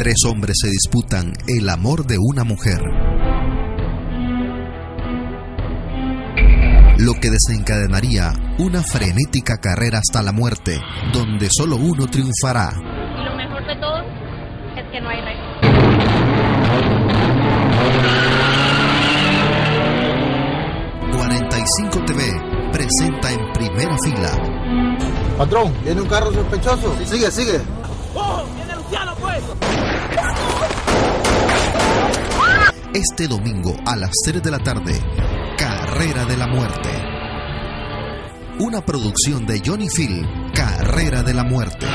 Tres hombres se disputan el amor de una mujer. Lo que desencadenaría una frenética carrera hasta la muerte, donde solo uno triunfará. Y lo mejor de todo es que no hay reglas. 45 TV presenta en primera fila Patrón, ¿viene un carro sospechoso? Sigue, sigue. Este domingo a las 3 de la tarde, Carrera de la Muerte. Una producción de Johnny Phil, Carrera de la Muerte.